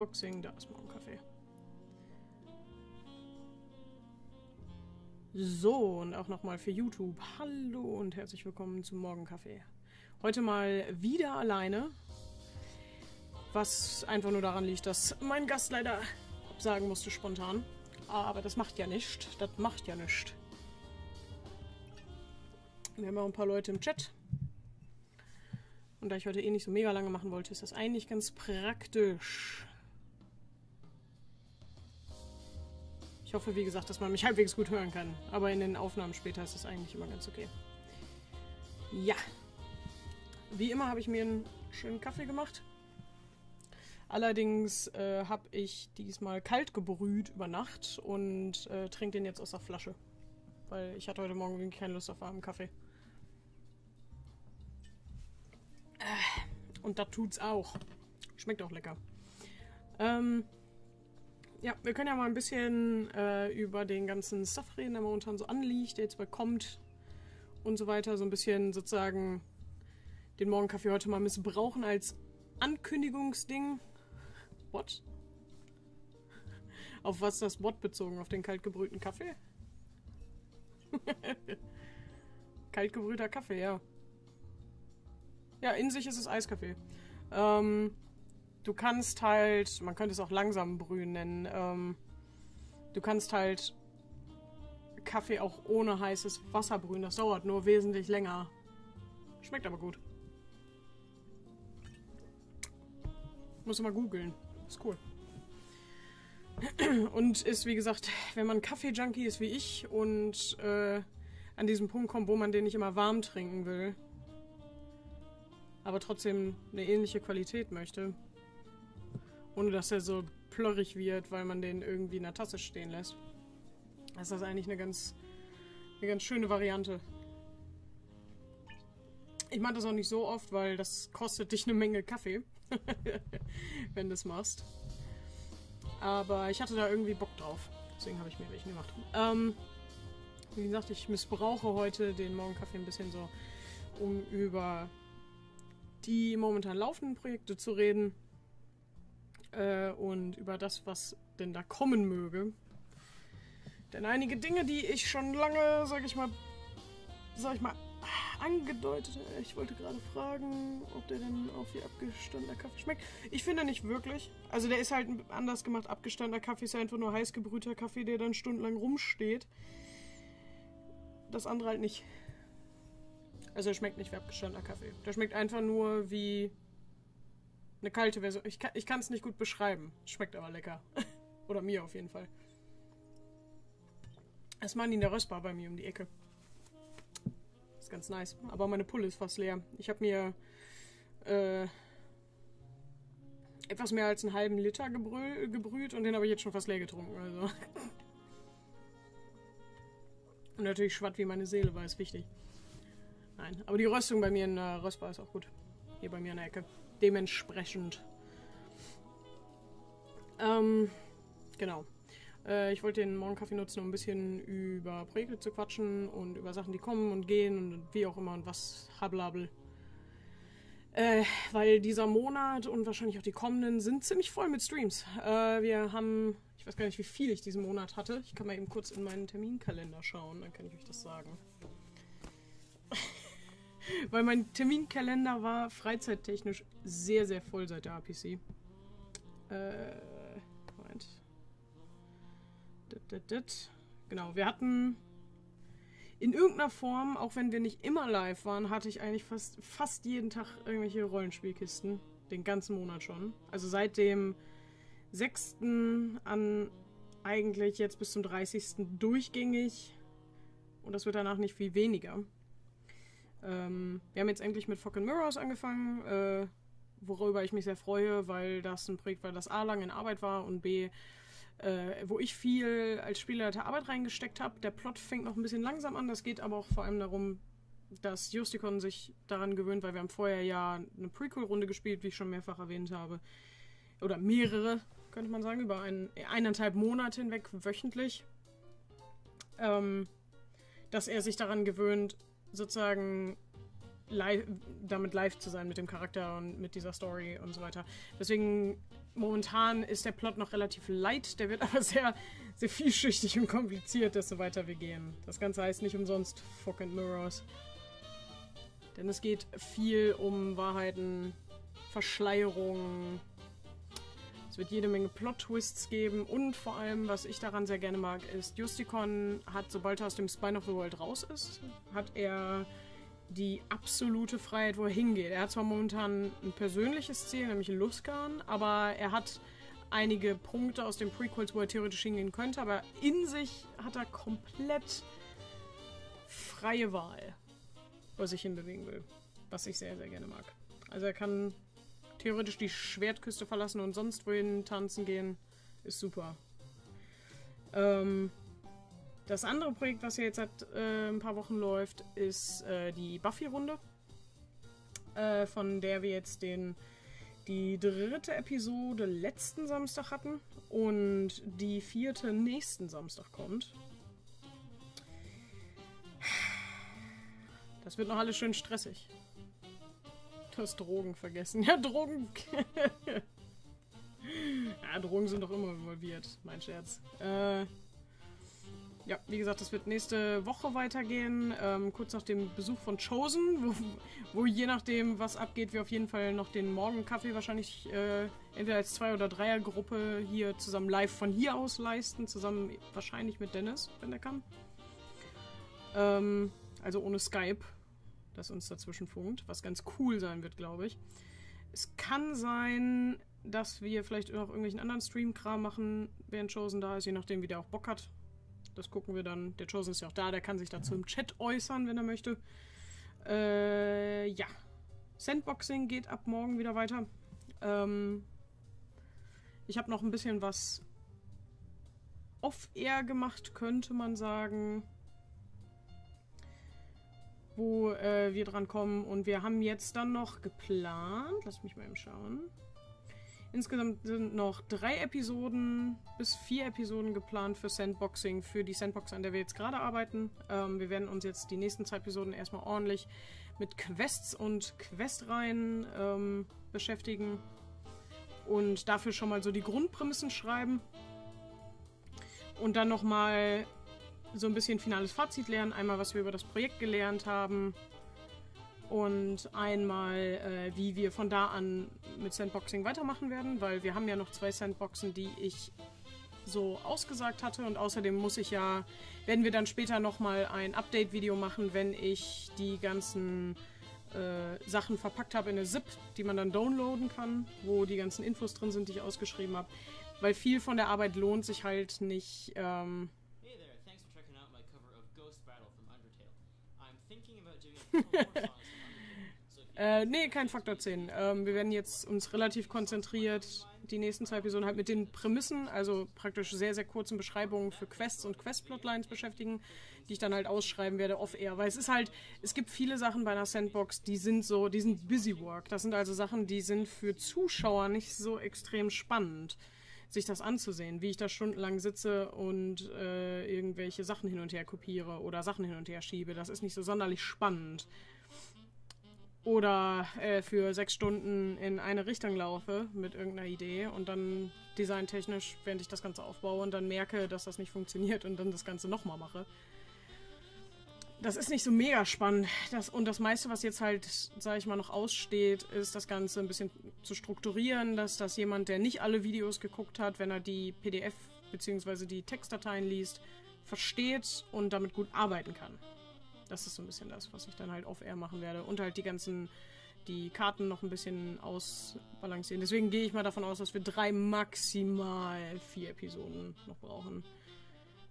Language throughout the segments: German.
Boxing, da ist Morgenkaffee. So, und auch nochmal für YouTube. Hallo und herzlich willkommen zum Morgenkaffee. Heute mal wieder alleine. Was einfach nur daran liegt, dass mein Gast leider absagen musste spontan. Aber das macht ja nichts. Das macht ja nichts. Wir haben auch ein paar Leute im Chat. Und da ich heute eh nicht so mega lange machen wollte, ist das eigentlich ganz praktisch. Ich hoffe, wie gesagt, dass man mich halbwegs gut hören kann. Aber in den Aufnahmen später ist das eigentlich immer ganz okay. Ja. Wie immer habe ich mir einen schönen Kaffee gemacht. Allerdings äh, habe ich diesmal kalt gebrüht über Nacht und äh, trinke den jetzt aus der Flasche. Weil ich hatte heute Morgen wirklich keine Lust auf warmen Kaffee. Äh, und das tut's auch. Schmeckt auch lecker. Ähm, ja, wir können ja mal ein bisschen äh, über den ganzen Stuff reden, der momentan so anliegt, der jetzt bald kommt und so weiter. So ein bisschen sozusagen den Morgenkaffee heute mal missbrauchen als Ankündigungsding. What? Auf was ist das What bezogen? Auf den kaltgebrühten Kaffee? Kaltgebrühter Kaffee, ja. Ja, in sich ist es Eiskaffee. Ähm, du kannst halt, man könnte es auch langsam brühen nennen, ähm, du kannst halt Kaffee auch ohne heißes Wasser brühen. Das dauert nur wesentlich länger. Schmeckt aber gut. Muss mal googeln. Ist cool. Und ist, wie gesagt, wenn man Kaffee-Junkie ist wie ich und äh, an diesem Punkt kommt, wo man den nicht immer warm trinken will, aber trotzdem eine ähnliche Qualität möchte, ohne dass er so plörrig wird, weil man den irgendwie in der Tasse stehen lässt. Das ist eigentlich eine ganz, eine ganz schöne Variante. Ich mache das auch nicht so oft, weil das kostet dich eine Menge Kaffee, wenn du es machst. Aber ich hatte da irgendwie Bock drauf. Deswegen habe ich mir welchen gemacht. Ähm, wie gesagt, ich missbrauche heute den Morgenkaffee ein bisschen so, um über die momentan laufenden Projekte zu reden äh, und über das, was denn da kommen möge. Denn einige Dinge, die ich schon lange, sag ich mal, sag ich mal, angedeutet. Ich wollte gerade fragen, ob der denn auch wie abgestandener Kaffee schmeckt. Ich finde nicht wirklich. Also der ist halt anders gemacht. Abgestandener Kaffee ist ja einfach nur heiß gebrühter Kaffee, der dann stundenlang rumsteht. Das andere halt nicht. Also er schmeckt nicht wie abgestandener Kaffee. Der schmeckt einfach nur wie eine kalte Version. Ich kann es nicht gut beschreiben. Schmeckt aber lecker. Oder mir auf jeden Fall. Das machen die in der Röstbar bei mir um die Ecke ist ganz nice. Aber meine Pulle ist fast leer. Ich habe mir äh, etwas mehr als einen halben Liter gebrü gebrüht und den habe ich jetzt schon fast leer getrunken. Also. Und natürlich schwatt wie meine Seele war, ist wichtig. Nein, aber die Röstung bei mir in der Röstbar ist auch gut. Hier bei mir in der Ecke. Dementsprechend. Ähm, genau. Äh, ich wollte den Morgenkaffee nutzen, um ein bisschen über Projekte zu quatschen und über Sachen, die kommen und gehen und wie auch immer und was hablabel. Äh, weil dieser Monat und wahrscheinlich auch die kommenden sind ziemlich voll mit Streams. Äh, wir haben, ich weiß gar nicht, wie viel ich diesen Monat hatte. Ich kann mal eben kurz in meinen Terminkalender schauen, dann kann ich euch das sagen. weil mein Terminkalender war freizeittechnisch sehr, sehr voll seit der APC. Äh, Moment. Genau, wir hatten in irgendeiner Form, auch wenn wir nicht immer live waren, hatte ich eigentlich fast, fast jeden Tag irgendwelche Rollenspielkisten. Den ganzen Monat schon. Also seit dem 6. an eigentlich jetzt bis zum 30. durchgängig. Und das wird danach nicht viel weniger. Ähm, wir haben jetzt endlich mit Fucking Mirrors angefangen, äh, worüber ich mich sehr freue, weil das ein Projekt war, das A lang in Arbeit war und B äh, wo ich viel als Spielleiter Arbeit reingesteckt habe. Der Plot fängt noch ein bisschen langsam an. Das geht aber auch vor allem darum, dass Justicon sich daran gewöhnt, weil wir haben vorher ja eine Prequel-Runde gespielt, wie ich schon mehrfach erwähnt habe. Oder mehrere, könnte man sagen, über ein, eineinhalb Monate hinweg wöchentlich. Ähm, dass er sich daran gewöhnt, sozusagen live, damit live zu sein mit dem Charakter und mit dieser Story und so weiter. Deswegen momentan ist der Plot noch relativ light, der wird aber sehr, sehr vielschichtig und kompliziert, desto weiter wir gehen. Das Ganze heißt nicht umsonst Fuck and Mirrors. Denn es geht viel um Wahrheiten, Verschleierung. Es wird jede Menge Plot-Twists geben und vor allem, was ich daran sehr gerne mag, ist, Justicon hat, sobald er aus dem Spine of the World raus ist, hat er die absolute Freiheit, wo er hingeht. Er hat zwar momentan ein persönliches Ziel, nämlich Luskan, aber er hat einige Punkte aus den Prequels, wo er theoretisch hingehen könnte, aber in sich hat er komplett freie Wahl, wo er sich hinbewegen will. Was ich sehr, sehr gerne mag. Also er kann theoretisch die Schwertküste verlassen und sonst wohin tanzen gehen. Ist super. Ähm, das andere Projekt, was ja jetzt seit äh, ein paar Wochen läuft, ist äh, die Buffy-Runde. Äh, von der wir jetzt den, die dritte Episode letzten Samstag hatten und die vierte nächsten Samstag kommt. Das wird noch alles schön stressig. Hast Drogen vergessen. Ja, Drogen. ja, Drogen sind doch immer involviert. Mein Scherz. Äh. Ja, wie gesagt, das wird nächste Woche weitergehen, ähm, kurz nach dem Besuch von Chosen, wo, wo, je nachdem, was abgeht, wir auf jeden Fall noch den Morgenkaffee wahrscheinlich äh, entweder als Zwei- oder Dreiergruppe hier zusammen live von hier aus leisten, zusammen wahrscheinlich mit Dennis, wenn der kann. Ähm, also ohne Skype, das uns dazwischen funkt, was ganz cool sein wird, glaube ich. Es kann sein, dass wir vielleicht noch irgendwelchen anderen Stream-Kram machen, während Chosen da ist, je nachdem, wie der auch Bock hat. Das gucken wir dann. Der Chosen ist ja auch da, der kann sich dazu im Chat äußern, wenn er möchte. Äh, ja. Sandboxing geht ab morgen wieder weiter. Ähm, ich habe noch ein bisschen was off-air gemacht, könnte man sagen. Wo äh, wir dran kommen. Und wir haben jetzt dann noch geplant. Lass mich mal eben schauen. Insgesamt sind noch drei Episoden bis vier Episoden geplant für Sandboxing, für die Sandbox, an der wir jetzt gerade arbeiten. Ähm, wir werden uns jetzt die nächsten zwei Episoden erstmal ordentlich mit Quests und Questreihen ähm, beschäftigen und dafür schon mal so die Grundprämissen schreiben. Und dann nochmal so ein bisschen finales Fazit lernen. Einmal, was wir über das Projekt gelernt haben, und einmal, äh, wie wir von da an mit Sandboxing weitermachen werden, weil wir haben ja noch zwei Sandboxen, die ich so ausgesagt hatte und außerdem muss ich ja, werden wir dann später nochmal ein Update-Video machen, wenn ich die ganzen äh, Sachen verpackt habe in eine ZIP, die man dann downloaden kann, wo die ganzen Infos drin sind, die ich ausgeschrieben habe, weil viel von der Arbeit lohnt sich halt nicht. Ähm, Äh, nee, kein Faktor 10. Ähm, wir werden jetzt uns relativ konzentriert die nächsten zwei Episoden halt mit den Prämissen, also praktisch sehr, sehr kurzen Beschreibungen für Quests und Quest-Plotlines beschäftigen, die ich dann halt ausschreiben werde off-air. Weil es ist halt, es gibt viele Sachen bei einer Sandbox, die sind so, die sind busy work. Das sind also Sachen, die sind für Zuschauer nicht so extrem spannend sich das anzusehen, wie ich da stundenlang sitze und äh, irgendwelche Sachen hin und her kopiere oder Sachen hin und her schiebe. Das ist nicht so sonderlich spannend oder äh, für sechs Stunden in eine Richtung laufe mit irgendeiner Idee und dann designtechnisch, während ich das Ganze aufbaue und dann merke, dass das nicht funktioniert und dann das Ganze nochmal mache. Das ist nicht so mega spannend. Das, und das meiste, was jetzt halt, sage ich mal, noch aussteht, ist das Ganze ein bisschen zu strukturieren, dass das jemand, der nicht alle Videos geguckt hat, wenn er die PDF bzw. die Textdateien liest, versteht und damit gut arbeiten kann. Das ist so ein bisschen das, was ich dann halt off-air machen werde. Und halt die ganzen, die Karten noch ein bisschen ausbalancieren. Deswegen gehe ich mal davon aus, dass wir drei, maximal vier Episoden noch brauchen.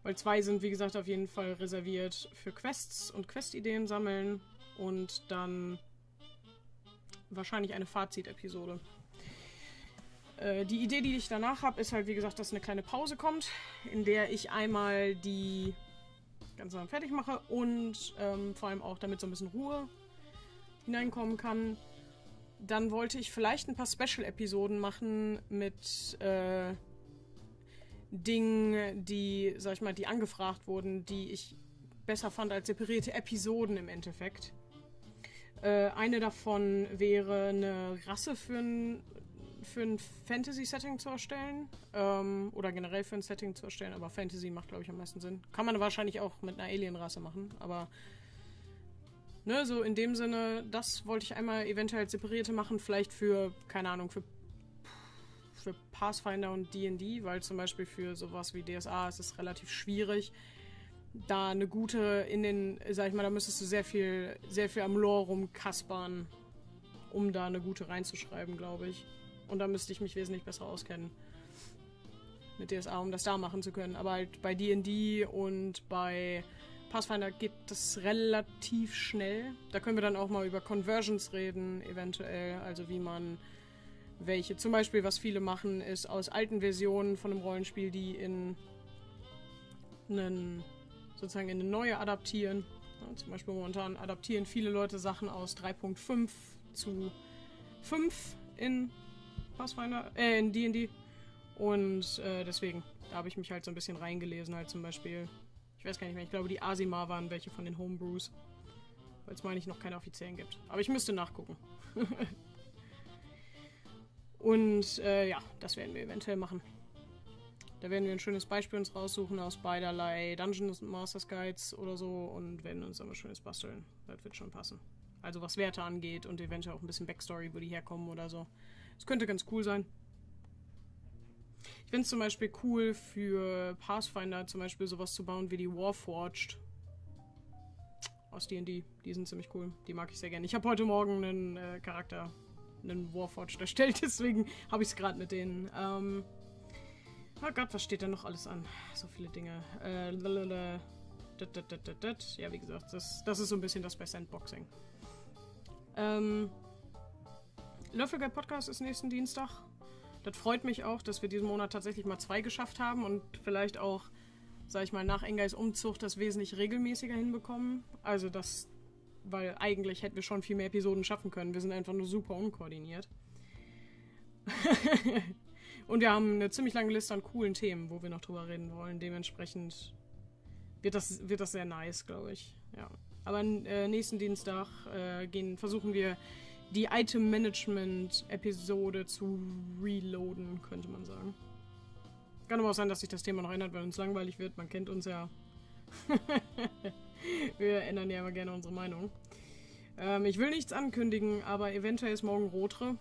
Weil zwei sind, wie gesagt, auf jeden Fall reserviert für Quests und Questideen sammeln. Und dann wahrscheinlich eine Fazit-Episode. Äh, die Idee, die ich danach habe, ist halt, wie gesagt, dass eine kleine Pause kommt, in der ich einmal die ganz normal fertig mache und ähm, vor allem auch damit so ein bisschen Ruhe hineinkommen kann. Dann wollte ich vielleicht ein paar Special-Episoden machen mit äh, Dingen, die, sag ich mal, die angefragt wurden, die ich besser fand als separierte Episoden im Endeffekt. Äh, eine davon wäre eine Rasse für ein, für ein Fantasy-Setting zu erstellen. Ähm, oder generell für ein Setting zu erstellen, aber Fantasy macht, glaube ich, am meisten Sinn. Kann man wahrscheinlich auch mit einer Alien-Rasse machen, aber ne, so in dem Sinne, das wollte ich einmal eventuell separierte machen, vielleicht für, keine Ahnung, für, für Pathfinder und D&D, weil zum Beispiel für sowas wie DSA ist es relativ schwierig, da eine gute in den, sag ich mal, da müsstest du sehr viel, sehr viel am Lore rumkaspern, um da eine gute reinzuschreiben, glaube ich. Und da müsste ich mich wesentlich besser auskennen. Mit DSA, um das da machen zu können. Aber halt bei D&D und bei Pathfinder geht das relativ schnell. Da können wir dann auch mal über Conversions reden, eventuell. Also wie man welche, zum Beispiel, was viele machen, ist aus alten Versionen von einem Rollenspiel, die in einen sozusagen in eine neue adaptieren. Ja, zum Beispiel momentan adaptieren viele Leute Sachen aus 3.5 zu 5 in Pathfinder, äh, in D&D. Und äh, deswegen, da habe ich mich halt so ein bisschen reingelesen, halt zum Beispiel, ich weiß gar nicht mehr, ich glaube die Asima waren welche von den Homebrews. Weil es meine ich noch keine offiziellen gibt. Aber ich müsste nachgucken. Und äh, ja, das werden wir eventuell machen. Da werden wir ein schönes Beispiel uns raussuchen aus beiderlei Dungeons Masters Guides oder so und werden uns was Schönes basteln. Das wird schon passen. Also was Werte angeht und eventuell auch ein bisschen Backstory, wo die herkommen oder so. Das könnte ganz cool sein. Ich finde es zum Beispiel cool für Pathfinder zum Beispiel sowas zu bauen wie die Warforged aus D&D. Die sind ziemlich cool. Die mag ich sehr gerne. Ich habe heute Morgen einen äh, Charakter, einen Warforged erstellt, deswegen habe ich es gerade mit denen. Ähm, Oh Gott, was steht da noch alles an? So viele Dinge. Äh, ja, wie gesagt, das, das ist so ein bisschen das bei Sandboxing. Ähm, Löffelgeld Podcast ist nächsten Dienstag. Das freut mich auch, dass wir diesen Monat tatsächlich mal zwei geschafft haben und vielleicht auch, sag ich mal, nach Engels Umzug das wesentlich regelmäßiger hinbekommen. Also das, weil eigentlich hätten wir schon viel mehr Episoden schaffen können. Wir sind einfach nur super unkoordiniert. Und wir haben eine ziemlich lange Liste an coolen Themen, wo wir noch drüber reden wollen. Dementsprechend wird das, wird das sehr nice, glaube ich. Ja. Aber äh, nächsten Dienstag äh, gehen, versuchen wir die Item Management Episode zu reloaden, könnte man sagen. Kann aber auch sein, dass sich das Thema noch ändert, weil uns langweilig wird. Man kennt uns ja. wir ändern ja immer gerne unsere Meinung. Ähm, ich will nichts ankündigen, aber eventuell ist morgen Rotre.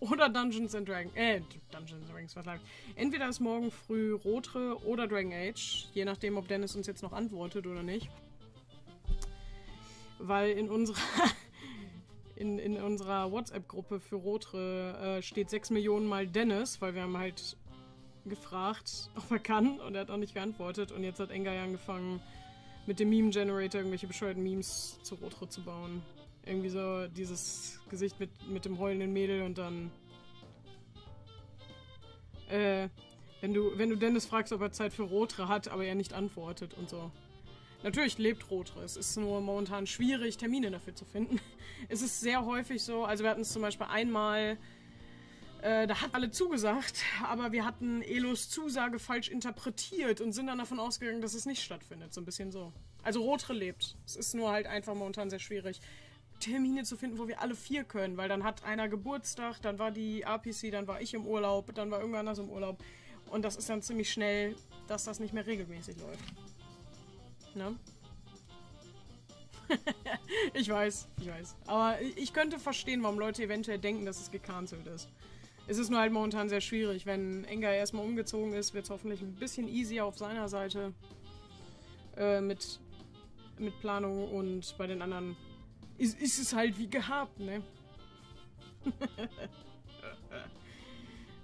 oder Dungeons and Dragons. Äh, Dungeons and Dragons, was lag. Entweder ist morgen früh Rotre oder Dragon Age, je nachdem, ob Dennis uns jetzt noch antwortet oder nicht. Weil in unserer in, in unserer WhatsApp-Gruppe für Rotre äh, steht 6 Millionen mal Dennis, weil wir haben halt gefragt, ob er kann und er hat auch nicht geantwortet und jetzt hat Engai angefangen mit dem Meme-Generator irgendwelche bescheuerten Memes zu Rotre zu bauen. Irgendwie so dieses Gesicht mit, mit dem heulenden Mädel und dann. Äh, wenn du, wenn du Dennis fragst, ob er Zeit für Rotre hat, aber er nicht antwortet und so. Natürlich lebt Rotre. Es ist nur momentan schwierig, Termine dafür zu finden. Es ist sehr häufig so, also wir hatten es zum Beispiel einmal, äh, da hat alle zugesagt, aber wir hatten Elos Zusage falsch interpretiert und sind dann davon ausgegangen, dass es nicht stattfindet. So ein bisschen so. Also Rotre lebt. Es ist nur halt einfach momentan sehr schwierig. Termine zu finden, wo wir alle vier können, weil dann hat einer Geburtstag, dann war die APC, dann war ich im Urlaub, dann war irgendwer anders im Urlaub. Und das ist dann ziemlich schnell, dass das nicht mehr regelmäßig läuft. Ne? ich weiß, ich weiß. Aber ich könnte verstehen, warum Leute eventuell denken, dass es gecancelt ist. Es ist nur halt momentan sehr schwierig. Wenn Enga erstmal umgezogen ist, wird es hoffentlich ein bisschen easier auf seiner Seite äh, mit, mit Planung und bei den anderen ist, ist es halt wie gehabt, ne?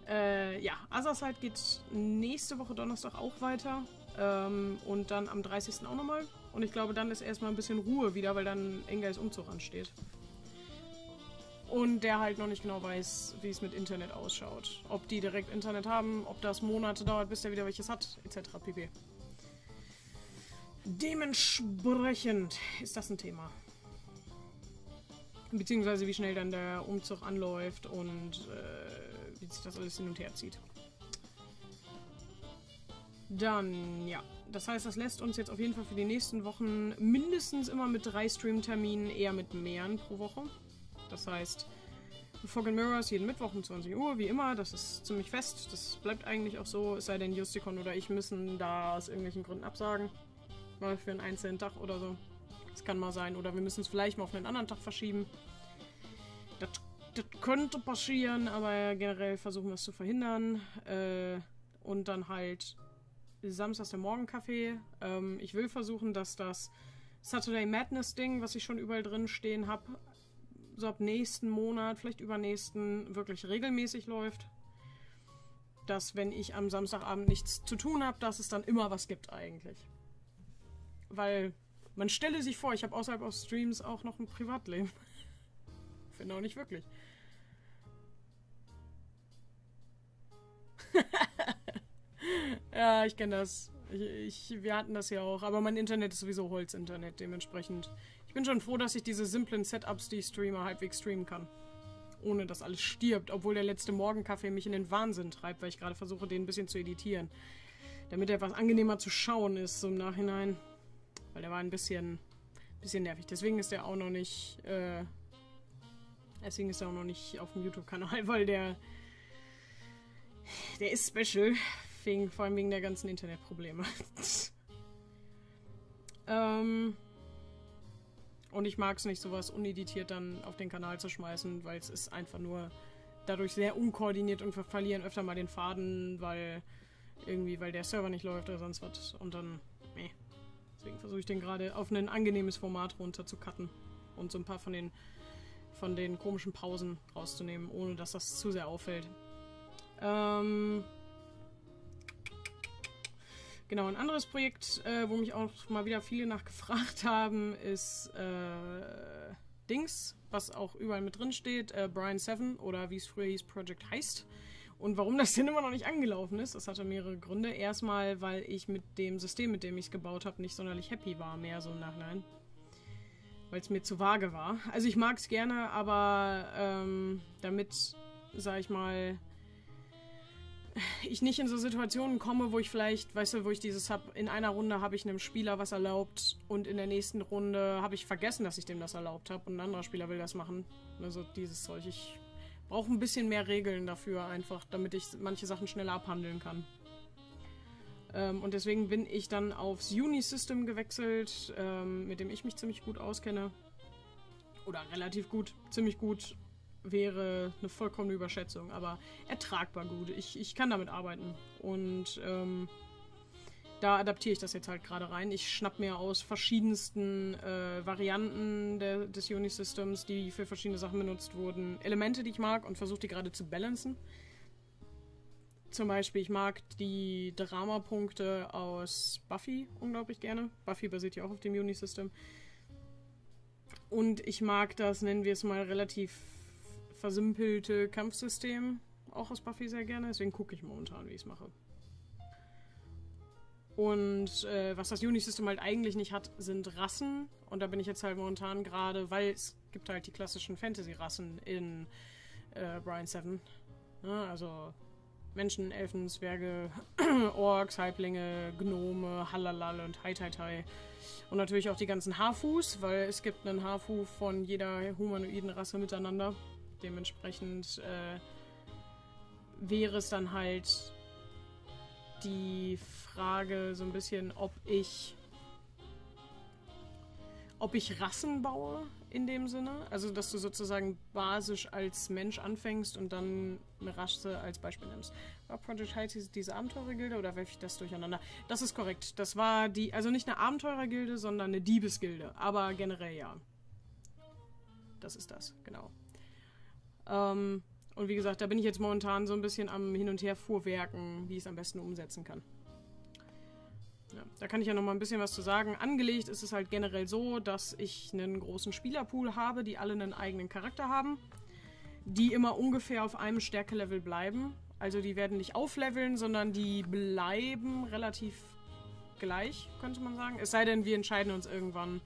äh, ja, Asarside geht nächste Woche Donnerstag auch weiter. Ähm, und dann am 30. auch nochmal. Und ich glaube, dann ist erstmal ein bisschen Ruhe wieder, weil dann Engels Umzug ansteht. Und der halt noch nicht genau weiß, wie es mit Internet ausschaut. Ob die direkt Internet haben, ob das Monate dauert, bis der wieder welches hat, etc. pp. Dementsprechend ist das ein Thema. Beziehungsweise wie schnell dann der Umzug anläuft und äh, wie sich das alles hin und her zieht. Dann, ja. Das heißt, das lässt uns jetzt auf jeden Fall für die nächsten Wochen mindestens immer mit drei Stream-Terminen, eher mit mehreren pro Woche. Das heißt, Fog and Mirrors jeden Mittwoch um 20 Uhr, wie immer. Das ist ziemlich fest. Das bleibt eigentlich auch so, es sei denn, Justicon oder ich müssen da aus irgendwelchen Gründen absagen. Mal für einen einzelnen Tag oder so. Das kann mal sein. Oder wir müssen es vielleicht mal auf einen anderen Tag verschieben. Das, das könnte passieren, aber generell versuchen wir es zu verhindern. Äh, und dann halt samstags der Morgenkaffee. Ähm, ich will versuchen, dass das Saturday Madness Ding, was ich schon überall drin stehen habe, so ab nächsten Monat, vielleicht übernächsten, wirklich regelmäßig läuft. Dass, wenn ich am Samstagabend nichts zu tun habe, dass es dann immer was gibt eigentlich. Weil man stelle sich vor, ich habe außerhalb aus Streams auch noch ein Privatleben. Finde auch nicht wirklich. ja, ich kenne das. Ich, ich, wir hatten das ja auch, aber mein Internet ist sowieso Holz-Internet, dementsprechend. Ich bin schon froh, dass ich diese simplen Setups, die ich streame, halbwegs streamen kann. Ohne dass alles stirbt, obwohl der letzte Morgenkaffee mich in den Wahnsinn treibt, weil ich gerade versuche, den ein bisschen zu editieren. Damit er etwas angenehmer zu schauen ist, so im Nachhinein. Weil der war ein bisschen, bisschen nervig. Deswegen ist der auch noch nicht, äh, deswegen ist er auch noch nicht auf dem YouTube-Kanal, weil der, der ist special. Wegen, vor allem wegen der ganzen Internetprobleme. ähm, und ich mag es nicht, sowas uneditiert dann auf den Kanal zu schmeißen, weil es ist einfach nur dadurch sehr unkoordiniert und wir verlieren öfter mal den Faden, weil irgendwie, weil der Server nicht läuft oder sonst was. Und dann, nee. Deswegen versuche ich den gerade auf ein angenehmes Format runter zu cutten und so ein paar von den von den komischen Pausen rauszunehmen, ohne dass das zu sehr auffällt. Ähm, genau, ein anderes Projekt, äh, wo mich auch mal wieder viele nachgefragt haben, ist äh, Dings, was auch überall mit drin steht, äh, Brian 7 oder wie es früher hieß, Project Heist. Und warum das denn immer noch nicht angelaufen ist, das hatte mehrere Gründe. Erstmal, weil ich mit dem System, mit dem ich es gebaut habe, nicht sonderlich happy war, mehr so im Nachhinein. Weil es mir zu vage war. Also ich mag es gerne, aber ähm, damit, sag ich mal, ich nicht in so Situationen komme, wo ich vielleicht, weißt du, wo ich dieses hab, in einer Runde habe ich einem Spieler was erlaubt und in der nächsten Runde habe ich vergessen, dass ich dem das erlaubt habe und ein anderer Spieler will das machen. Also dieses Zeug. Ich brauche ein bisschen mehr Regeln dafür einfach, damit ich manche Sachen schneller abhandeln kann. Ähm, und deswegen bin ich dann aufs Uni-System gewechselt, ähm, mit dem ich mich ziemlich gut auskenne. Oder relativ gut, ziemlich gut wäre eine vollkommene Überschätzung, aber ertragbar gut. Ich, ich kann damit arbeiten. Und ähm, da adaptiere ich das jetzt halt gerade rein. Ich schnapp mir aus verschiedensten äh, Varianten der, des Uni-Systems, die für verschiedene Sachen benutzt wurden, Elemente, die ich mag und versuche die gerade zu balancen. Zum Beispiel, ich mag die Dramapunkte aus Buffy unglaublich gerne. Buffy basiert ja auch auf dem Uni-System. Und ich mag das, nennen wir es mal, relativ versimpelte Kampfsystem auch aus Buffy sehr gerne. Deswegen gucke ich momentan, wie ich es mache. Und äh, was das Uni-System halt eigentlich nicht hat, sind Rassen. Und da bin ich jetzt halt momentan gerade, weil es gibt halt die klassischen Fantasy-Rassen in äh, Brian 7. Ja, also Menschen, Elfen, Zwerge, Orks, Halblinge, Gnome, Halalal und Hai Tai Tai. Und natürlich auch die ganzen Hafus, weil es gibt einen Hafu von jeder humanoiden Rasse miteinander. Dementsprechend äh, wäre es dann halt die Frage so ein bisschen, ob ich ob ich Rassen baue in dem Sinne. Also, dass du sozusagen basisch als Mensch anfängst und dann eine Rasse als Beispiel nimmst. War Project Haiti diese Abenteurergilde oder werfe ich das durcheinander? Das ist korrekt. Das war die, also nicht eine Abenteurergilde, sondern eine Diebesgilde. Aber generell ja. Das ist das, genau. Ähm, und wie gesagt, da bin ich jetzt momentan so ein bisschen am Hin- und Her vorwerken, wie ich es am besten umsetzen kann. Ja, da kann ich ja noch mal ein bisschen was zu sagen. Angelegt ist es halt generell so, dass ich einen großen Spielerpool habe, die alle einen eigenen Charakter haben, die immer ungefähr auf einem Stärkelevel bleiben. Also die werden nicht aufleveln, sondern die bleiben relativ gleich, könnte man sagen. Es sei denn, wir entscheiden uns irgendwann,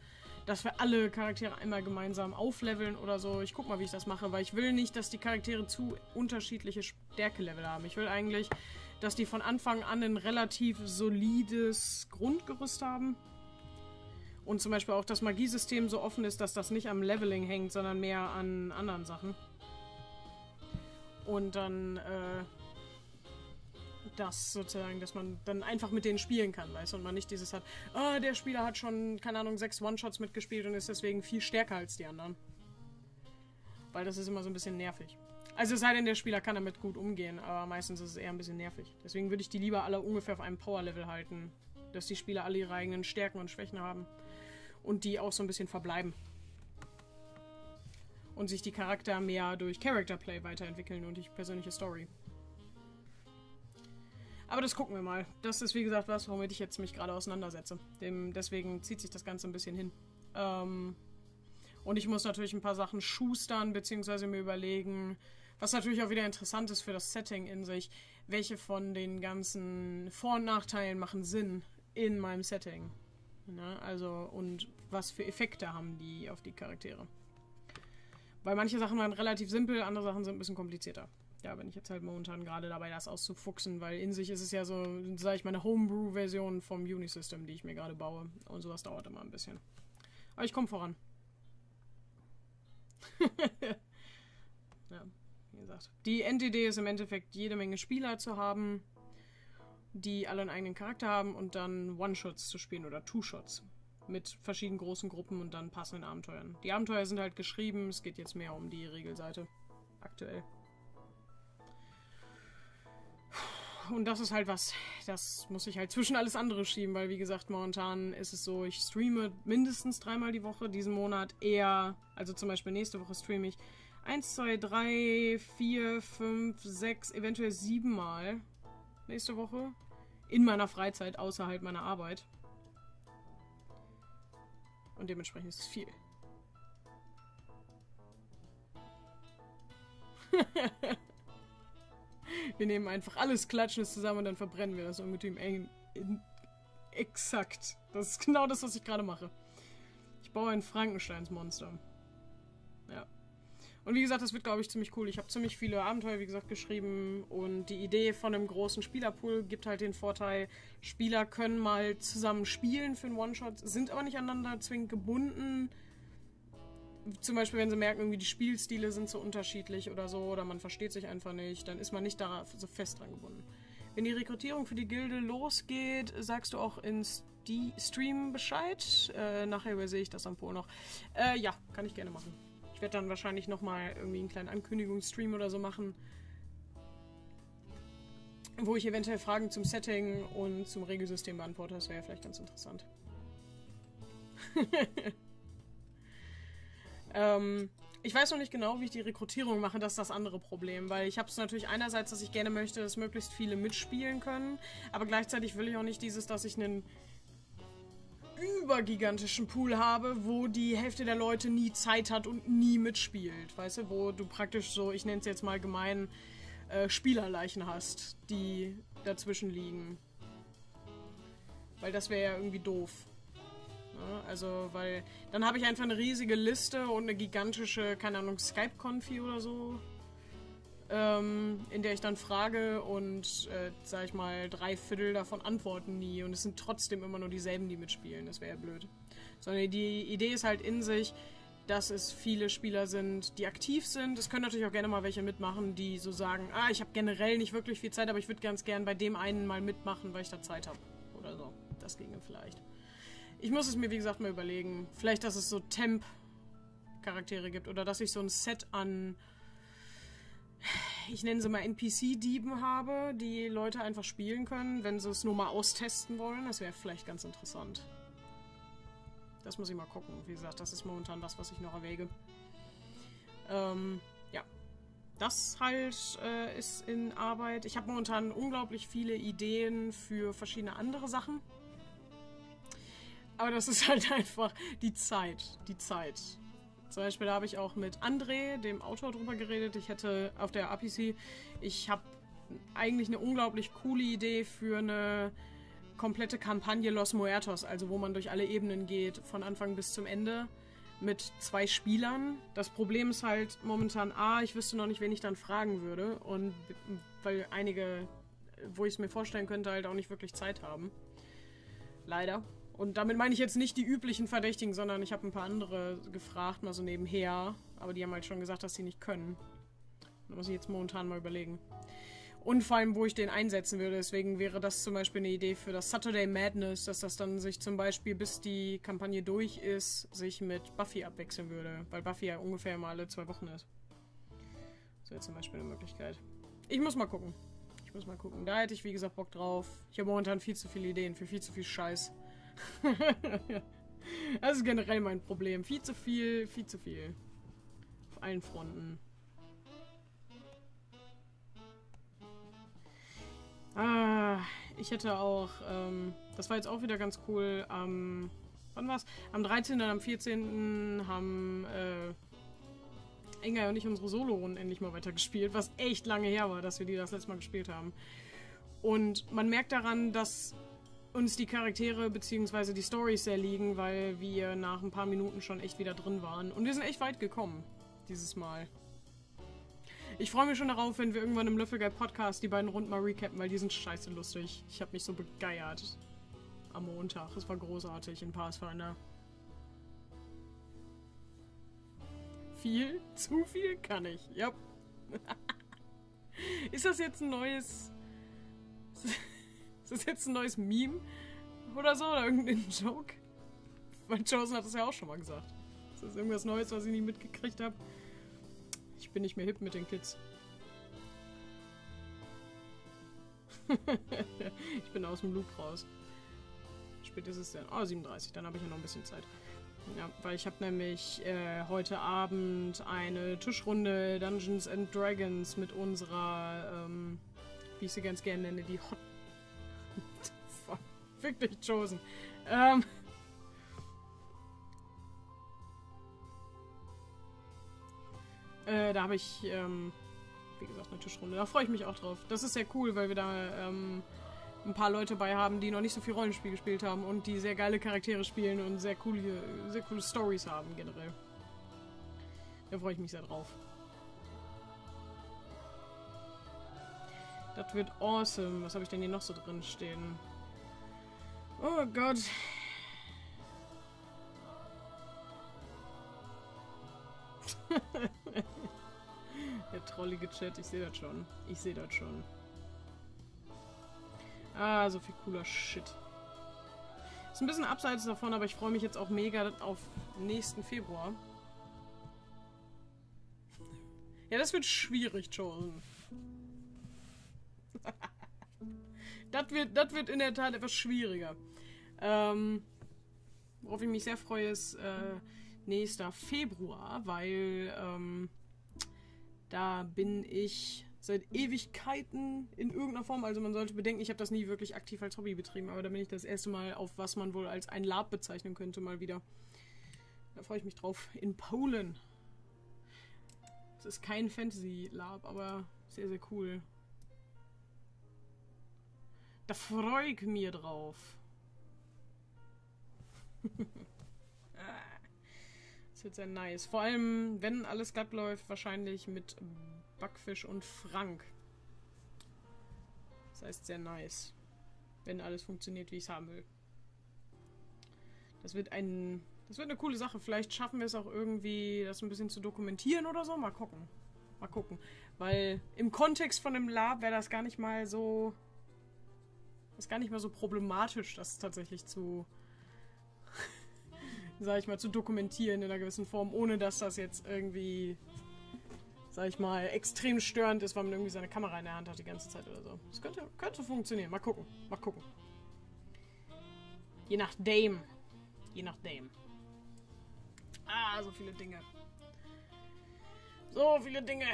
dass wir alle Charaktere einmal gemeinsam aufleveln oder so. Ich guck mal, wie ich das mache, weil ich will nicht, dass die Charaktere zu unterschiedliche Stärkelevel haben. Ich will eigentlich, dass die von Anfang an ein relativ solides Grundgerüst haben. Und zum Beispiel auch das Magiesystem so offen ist, dass das nicht am Leveling hängt, sondern mehr an anderen Sachen. Und dann, äh, das sozusagen, dass man dann einfach mit denen spielen kann, weißt du, und man nicht dieses hat, ah, der Spieler hat schon, keine Ahnung, sechs One-Shots mitgespielt und ist deswegen viel stärker als die anderen. Weil das ist immer so ein bisschen nervig. Also es sei denn, der Spieler kann damit gut umgehen, aber meistens ist es eher ein bisschen nervig. Deswegen würde ich die lieber alle ungefähr auf einem Power-Level halten. Dass die Spieler alle ihre eigenen Stärken und Schwächen haben. Und die auch so ein bisschen verbleiben. Und sich die Charakter mehr durch Character Play weiterentwickeln und die persönliche Story. Aber das gucken wir mal. Das ist wie gesagt was, womit ich jetzt mich gerade auseinandersetze. Dem, deswegen zieht sich das Ganze ein bisschen hin. Ähm, und ich muss natürlich ein paar Sachen schustern, beziehungsweise mir überlegen, was natürlich auch wieder interessant ist für das Setting in sich, welche von den ganzen Vor- und Nachteilen machen Sinn in meinem Setting. Ne? Also, und was für Effekte haben die auf die Charaktere. Weil manche Sachen waren relativ simpel, andere Sachen sind ein bisschen komplizierter. Ja, bin ich jetzt halt momentan gerade dabei, das auszufuchsen, weil in sich ist es ja so, sage ich mal, eine Homebrew-Version vom Unisystem, die ich mir gerade baue. Und sowas dauert immer ein bisschen. Aber ich komme voran. ja wie gesagt. Die Endidee ist im Endeffekt, jede Menge Spieler zu haben, die alle einen eigenen Charakter haben und dann One-Shots zu spielen oder Two-Shots. Mit verschiedenen großen Gruppen und dann passenden Abenteuern. Die Abenteuer sind halt geschrieben, es geht jetzt mehr um die Regelseite. Aktuell. Und das ist halt was, das muss ich halt zwischen alles andere schieben, weil wie gesagt, momentan ist es so, ich streame mindestens dreimal die Woche, diesen Monat eher, also zum Beispiel nächste Woche streame ich 1, 2, 3, 4, 5, 6, eventuell 7 Mal nächste Woche. In meiner Freizeit, außerhalb meiner Arbeit. Und dementsprechend ist es viel. wir nehmen einfach alles Klatschendes zusammen und dann verbrennen wir das Ungetüm eng. Exakt. Das ist genau das, was ich gerade mache. Ich baue ein Frankensteins-Monster. Ja. Und wie gesagt, das wird, glaube ich, ziemlich cool. Ich habe ziemlich viele Abenteuer, wie gesagt, geschrieben. Und die Idee von einem großen Spielerpool gibt halt den Vorteil, Spieler können mal zusammen spielen für einen One-Shot, sind aber nicht aneinander zwingend gebunden. Zum Beispiel, wenn sie merken, irgendwie die Spielstile sind so unterschiedlich oder so, oder man versteht sich einfach nicht, dann ist man nicht da so fest dran gebunden. Wenn die Rekrutierung für die Gilde losgeht, sagst du auch in Stream Bescheid. Äh, nachher übersehe ich das am Po noch. Äh, ja, kann ich gerne machen. Ich werde dann wahrscheinlich nochmal irgendwie einen kleinen Ankündigungsstream oder so machen. Wo ich eventuell Fragen zum Setting und zum Regelsystem beantworte. Das wäre vielleicht ganz interessant. ähm, ich weiß noch nicht genau, wie ich die Rekrutierung mache, das ist das andere Problem, weil ich habe es natürlich einerseits, dass ich gerne möchte, dass möglichst viele mitspielen können, aber gleichzeitig will ich auch nicht dieses, dass ich einen übergigantischen Pool habe, wo die Hälfte der Leute nie Zeit hat und nie mitspielt. Weißt du, wo du praktisch so, ich nenne es jetzt mal gemein, äh, Spielerleichen hast, die dazwischen liegen. Weil das wäre ja irgendwie doof. Ja, also, weil dann habe ich einfach eine riesige Liste und eine gigantische, keine Ahnung, Skype-Konfi oder so ähm, in der ich dann frage und, äh, sag ich mal, drei Viertel davon antworten nie und es sind trotzdem immer nur dieselben, die mitspielen. Das wäre ja blöd. Sondern die Idee ist halt in sich, dass es viele Spieler sind, die aktiv sind. Es können natürlich auch gerne mal welche mitmachen, die so sagen, ah, ich habe generell nicht wirklich viel Zeit, aber ich würde ganz gern bei dem einen mal mitmachen, weil ich da Zeit habe. Oder so. Das ginge vielleicht. Ich muss es mir, wie gesagt, mal überlegen. Vielleicht, dass es so Temp-Charaktere gibt oder dass ich so ein Set an ich nenne sie mal NPC-Dieben habe, die Leute einfach spielen können, wenn sie es nur mal austesten wollen. Das wäre vielleicht ganz interessant. Das muss ich mal gucken. Wie gesagt, das ist momentan das, was ich noch erwäge. Ähm, ja. Das halt äh, ist in Arbeit. Ich habe momentan unglaublich viele Ideen für verschiedene andere Sachen. Aber das ist halt einfach die Zeit. Die Zeit. Zum Beispiel habe ich auch mit André, dem Autor, drüber geredet. Ich hätte auf der APC, ich habe eigentlich eine unglaublich coole Idee für eine komplette Kampagne Los Muertos, also wo man durch alle Ebenen geht, von Anfang bis zum Ende, mit zwei Spielern. Das Problem ist halt momentan, A, ich wüsste noch nicht, wen ich dann fragen würde. Und weil einige wo ich es mir vorstellen könnte, halt auch nicht wirklich Zeit haben. Leider. Und damit meine ich jetzt nicht die üblichen Verdächtigen, sondern ich habe ein paar andere gefragt, mal so nebenher. Aber die haben halt schon gesagt, dass sie nicht können. Da muss ich jetzt momentan mal überlegen. Und vor allem, wo ich den einsetzen würde. Deswegen wäre das zum Beispiel eine Idee für das Saturday Madness, dass das dann sich zum Beispiel, bis die Kampagne durch ist, sich mit Buffy abwechseln würde. Weil Buffy ja ungefähr mal alle zwei Wochen ist. Das wäre zum Beispiel eine Möglichkeit. Ich muss mal gucken. Ich muss mal gucken. Da hätte ich, wie gesagt, Bock drauf. Ich habe momentan viel zu viele Ideen für viel zu viel Scheiß. das ist generell mein Problem. Viel zu viel, viel zu viel. Auf allen Fronten. Ah, ich hätte auch, ähm, das war jetzt auch wieder ganz cool, am, wann war's? Am 13. und am 14. haben, äh, Inga und ich unsere Solo-Runden endlich mal weitergespielt, was echt lange her war, dass wir die das letzte Mal gespielt haben. Und man merkt daran, dass uns die Charaktere bzw. die Stories sehr liegen, weil wir nach ein paar Minuten schon echt wieder drin waren. Und wir sind echt weit gekommen, dieses Mal. Ich freue mich schon darauf, wenn wir irgendwann im Löffelgeil Podcast die beiden Runden mal recappen, weil die sind scheiße lustig. Ich habe mich so begeiert. Am Montag. Es war großartig in Pathfinder. Viel? Zu viel kann ich. Ja. Ist das jetzt ein neues... Ist das jetzt ein neues Meme? Oder so? Oder irgendein Joke? Weil Chosen hat das ja auch schon mal gesagt. Ist das irgendwas Neues, was ich nie mitgekriegt habe? Ich bin nicht mehr hip mit den Kids. ich bin aus dem Loop raus. Spät ist es denn? Oh, 37. Dann habe ich ja noch ein bisschen Zeit. Ja, weil ich habe nämlich äh, heute Abend eine Tischrunde Dungeons and Dragons mit unserer, ähm, wie ich sie ganz gerne nenne, die Hot... Fick dich, Chosen. Ähm... Äh, da habe ich, ähm, wie gesagt, eine Tischrunde. Da freue ich mich auch drauf. Das ist sehr cool, weil wir da ähm, ein paar Leute bei haben, die noch nicht so viel Rollenspiel gespielt haben und die sehr geile Charaktere spielen und sehr coole, sehr coole Stories haben generell. Da freue ich mich sehr drauf. Das wird awesome. Was habe ich denn hier noch so drin stehen? Oh Gott. Der trollige Chat, ich sehe das schon. Ich sehe das schon. Ah, so viel cooler Shit. Ist ein bisschen abseits davon, aber ich freue mich jetzt auch mega auf nächsten Februar. Ja, das wird schwierig, Joel. das, wird, das wird in der Tat etwas schwieriger. Ähm, worauf ich mich sehr freue, ist äh, nächster Februar, weil ähm, da bin ich seit Ewigkeiten in irgendeiner Form. Also man sollte bedenken, ich habe das nie wirklich aktiv als Hobby betrieben, aber da bin ich das erste Mal auf, was man wohl als ein Lab bezeichnen könnte, mal wieder. Da freue ich mich drauf. In Polen. Es ist kein Fantasy-Lab, aber sehr, sehr cool. Da freue ich mich drauf. Das wird sehr nice. Vor allem, wenn alles glatt läuft, wahrscheinlich mit Backfisch und Frank. Das heißt sehr nice. Wenn alles funktioniert, wie ich es haben will. Das wird ein. Das wird eine coole Sache. Vielleicht schaffen wir es auch irgendwie, das ein bisschen zu dokumentieren oder so. Mal gucken. Mal gucken. Weil im Kontext von dem Lab wäre das gar nicht mal so. Ist gar nicht mal so problematisch, das tatsächlich zu sag ich mal, zu dokumentieren in einer gewissen Form, ohne dass das jetzt irgendwie, sag ich mal, extrem störend ist, weil man irgendwie seine Kamera in der Hand hat die ganze Zeit oder so. Das könnte, könnte funktionieren. Mal gucken. Mal gucken. Je nachdem. Je nachdem. Ah, so viele Dinge. So viele Dinge.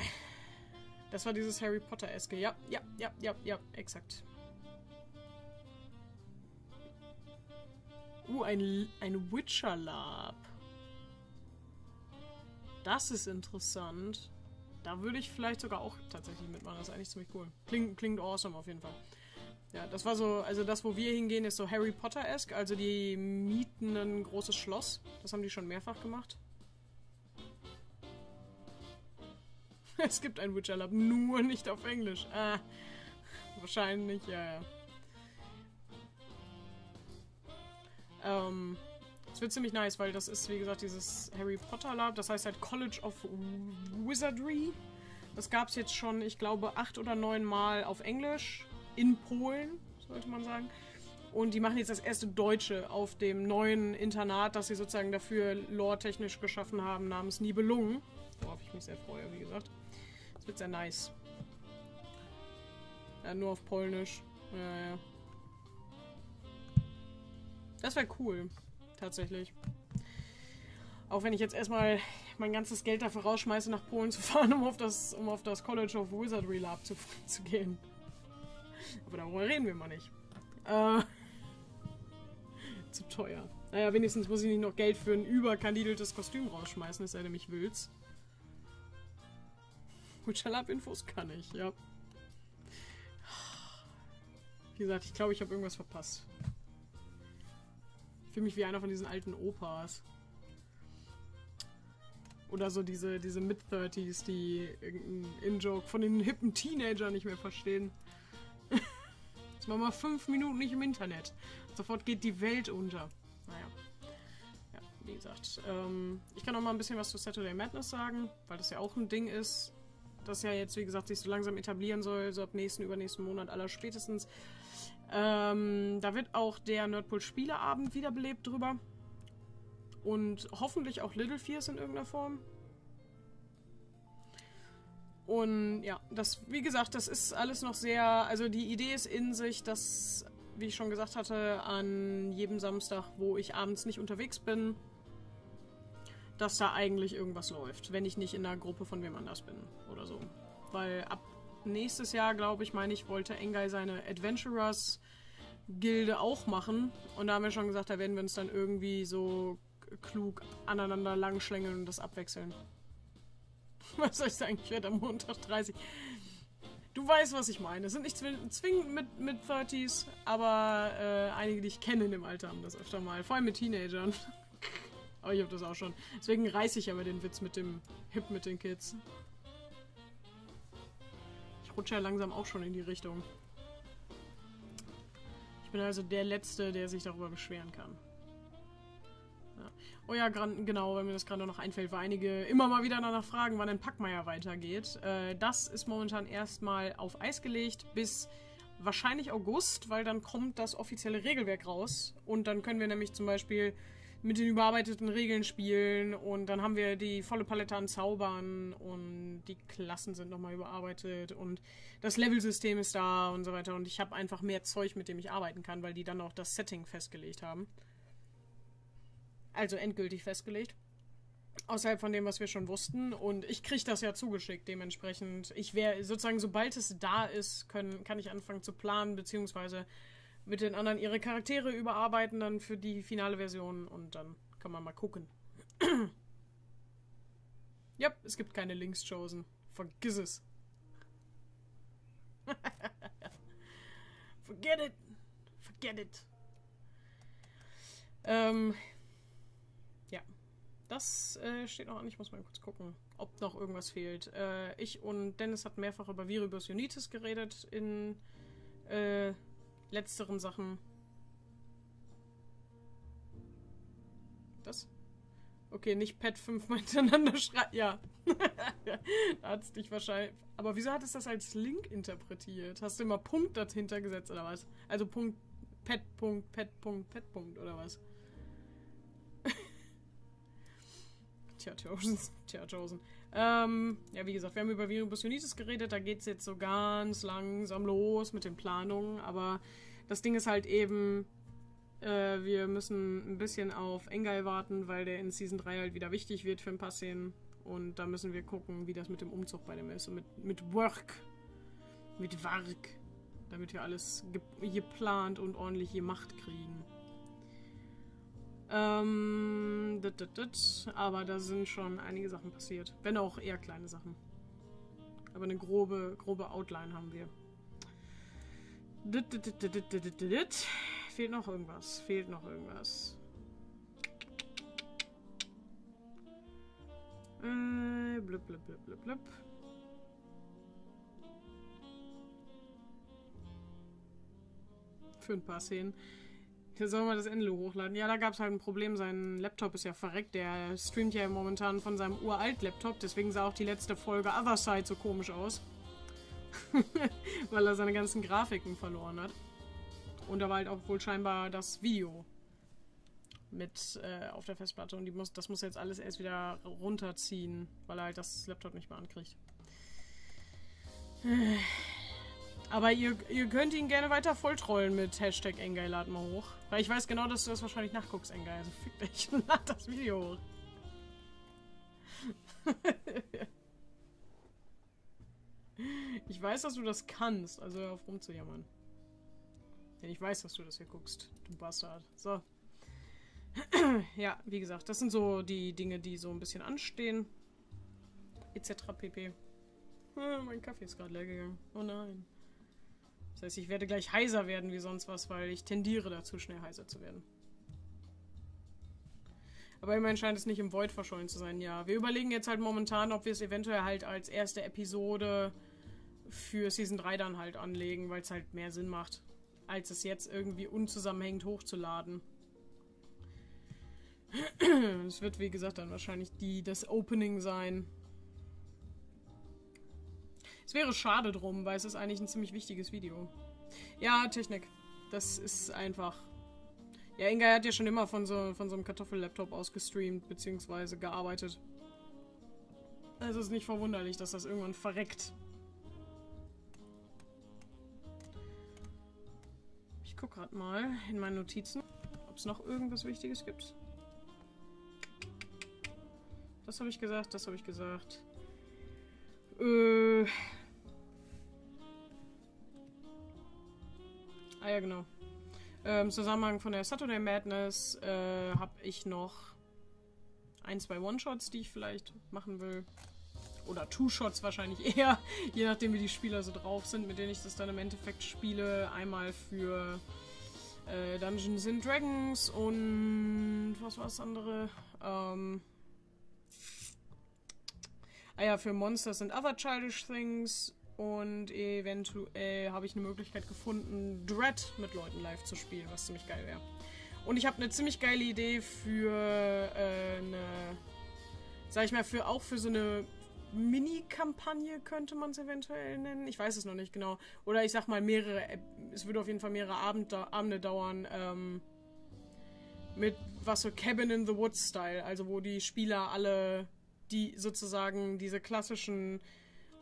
Das war dieses Harry Potter-eske. Ja, ja, ja, ja, ja, exakt. Uh, ein, ein Witcher Lab. Das ist interessant. Da würde ich vielleicht sogar auch tatsächlich mitmachen. Das ist eigentlich ziemlich cool. Klingt, klingt awesome auf jeden Fall. Ja, das war so, also das, wo wir hingehen, ist so Harry Potter-esque. Also die mieten ein großes Schloss. Das haben die schon mehrfach gemacht. Es gibt ein Witcher Lab, nur nicht auf Englisch. Ah, Wahrscheinlich, ja, ja. Ähm, es wird ziemlich nice, weil das ist, wie gesagt, dieses Harry Potter Lab. Das heißt halt College of Wizardry. Das gab es jetzt schon, ich glaube, acht oder neun Mal auf Englisch. In Polen, sollte man sagen. Und die machen jetzt das erste Deutsche auf dem neuen Internat, das sie sozusagen dafür lore-technisch geschaffen haben, namens Nibelungen. Worauf ich mich sehr freue, wie gesagt. Das wird sehr nice. Ja, nur auf Polnisch. Ja, ja. Das wäre cool. Tatsächlich. Auch wenn ich jetzt erstmal mein ganzes Geld dafür rausschmeiße, nach Polen zu fahren, um auf das, um auf das College of Wizardry Lab zu, zu gehen. Aber darüber reden wir mal nicht. Äh, zu teuer. Naja, wenigstens muss ich nicht noch Geld für ein überkandideltes Kostüm rausschmeißen, ist er nämlich will's. Witcher Lab Infos kann ich, ja. Wie gesagt, ich glaube, ich habe irgendwas verpasst. Fühle mich wie einer von diesen alten Opas. Oder so diese, diese Mid-30s, die irgendeinen In-Joke von den hippen Teenagern nicht mehr verstehen. Jetzt machen wir fünf Minuten nicht im Internet. Sofort geht die Welt unter. Naja. Ja, wie gesagt. Ähm, ich kann noch mal ein bisschen was zu Saturday Madness sagen, weil das ja auch ein Ding ist, das ja jetzt, wie gesagt, sich so langsam etablieren soll, so ab nächsten, übernächsten Monat aller spätestens. Ähm, da wird auch der Nerdpool Spieleabend wiederbelebt drüber. Und hoffentlich auch Little Fears in irgendeiner Form. Und ja, das, wie gesagt, das ist alles noch sehr. Also die Idee ist in sich, dass, wie ich schon gesagt hatte, an jedem Samstag, wo ich abends nicht unterwegs bin, dass da eigentlich irgendwas läuft, wenn ich nicht in einer Gruppe von wem anders bin oder so. Weil ab nächstes Jahr, glaube ich, meine ich, wollte Engai seine Adventurers Gilde auch machen. Und da haben wir schon gesagt, da werden wir uns dann irgendwie so klug aneinander langschlängeln und das abwechseln. Was soll ich sagen? Ich werde am Montag 30. Du weißt, was ich meine. Es sind nicht zwingend mit, mit 30s, aber äh, einige, die ich kenne in dem Alter, haben das öfter mal. Vor allem mit Teenagern. aber ich habe das auch schon. Deswegen reiße ich aber den Witz mit dem Hip mit den Kids. Rutsche ja langsam auch schon in die Richtung. Ich bin also der Letzte, der sich darüber beschweren kann. Ja. Oh ja, genau, wenn mir das gerade noch einfällt, weil einige immer mal wieder danach fragen, wann denn Packmeier weitergeht. Äh, das ist momentan erstmal auf Eis gelegt bis wahrscheinlich August, weil dann kommt das offizielle Regelwerk raus. Und dann können wir nämlich zum Beispiel mit den überarbeiteten Regeln spielen und dann haben wir die volle Palette an Zaubern und die Klassen sind nochmal überarbeitet und das Levelsystem ist da und so weiter und ich habe einfach mehr Zeug, mit dem ich arbeiten kann, weil die dann auch das Setting festgelegt haben. Also endgültig festgelegt. Außerhalb von dem, was wir schon wussten. Und ich kriege das ja zugeschickt, dementsprechend. Ich wäre sozusagen, sobald es da ist, können, kann ich anfangen zu planen, beziehungsweise mit den anderen ihre Charaktere überarbeiten dann für die finale Version und dann kann man mal gucken. ja, es gibt keine Links chosen. Vergiss es. Forget it. Forget it. Ähm, ja. Das äh, steht noch an. Ich muss mal kurz gucken, ob noch irgendwas fehlt. Äh, ich und Dennis hatten mehrfach über Viribus Unitis geredet in äh, letzteren Sachen. Das? Okay, nicht Pet 5 mal hintereinander schreiben. Ja. da hat es dich wahrscheinlich. Aber wieso hat es das als Link interpretiert? Hast du immer Punkt dahinter gesetzt oder was? Also Punkt, Pet, Punkt, Pet, Punkt, Pet, Punkt oder was? Tja, Chosen. Tja, Chosen. Ähm, ja, wie gesagt, wir haben über Virus Unitis geredet. Da geht es jetzt so ganz langsam los mit den Planungen. Aber das Ding ist halt eben, äh, wir müssen ein bisschen auf Engel warten, weil der in Season 3 halt wieder wichtig wird für ein paar Szenen. Und da müssen wir gucken, wie das mit dem Umzug bei dem ist. Und mit, mit Work. Mit Work. Damit wir alles geplant und ordentlich gemacht kriegen. Ähm, dit, dit, dit. Aber da sind schon einige Sachen passiert. Wenn auch eher kleine Sachen. Aber eine grobe, grobe Outline haben wir. Fehlt noch irgendwas. Fehlt noch irgendwas. Äh, blub, blub, blub, blub, blub. Für ein paar Szenen. Hier sollen wir das Ende hochladen. Ja, da gab es halt ein Problem. Sein Laptop ist ja verreckt. Der streamt ja momentan von seinem uralt Laptop. Deswegen sah auch die letzte Folge Other Side so komisch aus. Weil er seine ganzen Grafiken verloren hat. Und da war halt auch wohl scheinbar das Video mit äh, auf der Festplatte. Und die muss, das muss jetzt alles erst wieder runterziehen, weil er halt das Laptop nicht mehr ankriegt. Aber ihr, ihr könnt ihn gerne weiter volltrollen mit Hashtag Engay lad mal hoch. Weil ich weiß genau, dass du das wahrscheinlich nachguckst, Engay. Also fick dich und lad das Video hoch. ich weiß, dass du das kannst, also hör auf rumzujammern. Denn ich weiß, dass du das hier guckst, du Bastard. So. ja, wie gesagt, das sind so die Dinge, die so ein bisschen anstehen. Etc. pp. Ah, mein Kaffee ist gerade leer gegangen. Oh nein. Das heißt, ich werde gleich heiser werden wie sonst was, weil ich tendiere dazu, schnell heiser zu werden. Aber immerhin scheint es nicht im Void verschollen zu sein, ja. Wir überlegen jetzt halt momentan, ob wir es eventuell halt als erste Episode für Season 3 dann halt anlegen, weil es halt mehr Sinn macht, als es jetzt irgendwie unzusammenhängend hochzuladen. Es wird, wie gesagt, dann wahrscheinlich die, das Opening sein. Es wäre schade drum, weil es ist eigentlich ein ziemlich wichtiges Video. Ja, Technik. Das ist einfach. Ja, Inga hat ja schon immer von so, von so einem Kartoffel-Laptop aus gestreamt, beziehungsweise gearbeitet. Also es ist nicht verwunderlich, dass das irgendwann verreckt. Ich guck gerade mal in meinen Notizen, ob es noch irgendwas Wichtiges gibt. Das habe ich gesagt, das habe ich gesagt. Äh. Ah ja, genau. Ähm, Im Zusammenhang von der Saturday Madness äh, habe ich noch ein, zwei One-Shots, die ich vielleicht machen will. Oder Two-Shots wahrscheinlich eher, je nachdem wie die Spieler so drauf sind, mit denen ich das dann im Endeffekt spiele. Einmal für äh, Dungeons and Dragons und was war das andere? Ähm, ah ja, für Monsters and Other Childish Things und eventuell habe ich eine Möglichkeit gefunden, Dread mit Leuten live zu spielen, was ziemlich geil wäre. Und ich habe eine ziemlich geile Idee für äh, eine, sag ich mal, für auch für so eine Mini-Kampagne könnte man es eventuell nennen. Ich weiß es noch nicht genau. Oder ich sag mal mehrere, es würde auf jeden Fall mehrere Abend, Abende dauern, ähm, mit was so Cabin in the Woods Style, also wo die Spieler alle die sozusagen diese klassischen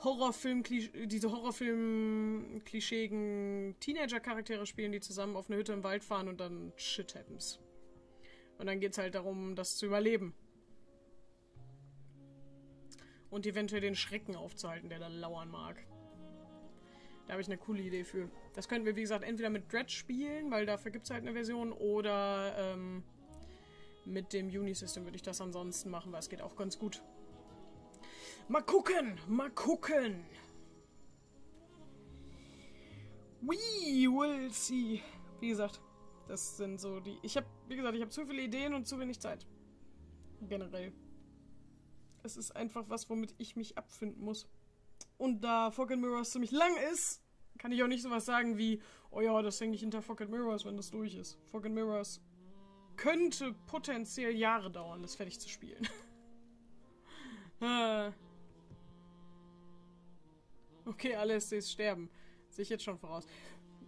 Horrorfilm, diese Horrorfilm-klischeeigen Teenager-Charaktere spielen, die zusammen auf eine Hütte im Wald fahren und dann shit happens. Und dann geht es halt darum, das zu überleben. Und eventuell den Schrecken aufzuhalten, der da lauern mag. Da habe ich eine coole Idee für. Das könnten wir, wie gesagt, entweder mit Dread spielen, weil dafür gibt es halt eine Version, oder ähm, mit dem Unisystem würde ich das ansonsten machen, weil es geht auch ganz gut. Mal gucken, mal gucken. We will see. Wie gesagt, das sind so die. Ich habe, wie gesagt, ich habe zu viele Ideen und zu wenig Zeit. Generell. Es ist einfach was, womit ich mich abfinden muss. Und da Fog Mirrors ziemlich lang ist, kann ich auch nicht sowas sagen wie, oh ja, das hänge ich hinter Fog Mirrors, wenn das durch ist. Fog Mirrors könnte potenziell Jahre dauern, das fertig zu spielen. ah. Okay, alle SCs sterben. Sehe ich jetzt schon voraus.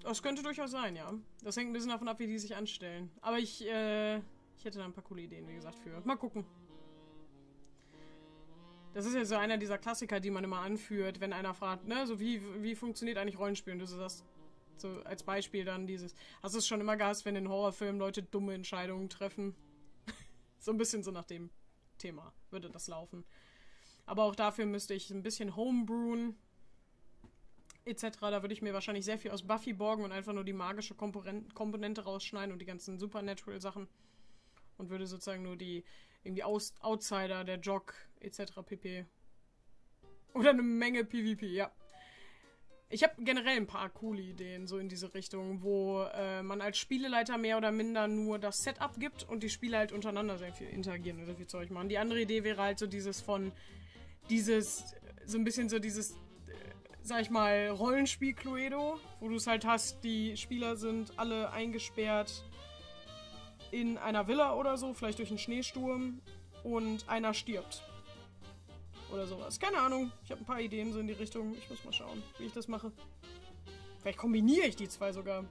Das könnte durchaus sein, ja. Das hängt ein bisschen davon ab, wie die sich anstellen. Aber ich, äh, ich hätte da ein paar coole Ideen, wie gesagt, für. Mal gucken. Das ist ja so einer dieser Klassiker, die man immer anführt, wenn einer fragt, ne, so wie, wie funktioniert eigentlich Rollenspiel? Und du sagst, so als Beispiel dann dieses, hast du es schon immer gehasst, wenn in Horrorfilmen Leute dumme Entscheidungen treffen? so ein bisschen so nach dem Thema würde das laufen. Aber auch dafür müsste ich ein bisschen homebrewen etc. Da würde ich mir wahrscheinlich sehr viel aus Buffy borgen und einfach nur die magische Komponente rausschneiden und die ganzen Supernatural-Sachen. Und würde sozusagen nur die irgendwie Aus Outsider, der Jog etc. pp. Oder eine Menge PvP, ja. Ich habe generell ein paar coole Ideen so in diese Richtung, wo äh, man als Spieleleiter mehr oder minder nur das Setup gibt und die Spieler halt untereinander sehr viel interagieren und sehr viel Zeug machen. Die andere Idee wäre halt so dieses von dieses so ein bisschen so dieses sag ich mal, Rollenspiel Cluedo, wo du es halt hast, die Spieler sind alle eingesperrt in einer Villa oder so, vielleicht durch einen Schneesturm und einer stirbt. Oder sowas. Keine Ahnung. Ich habe ein paar Ideen so in die Richtung. Ich muss mal schauen, wie ich das mache. Vielleicht kombiniere ich die zwei sogar.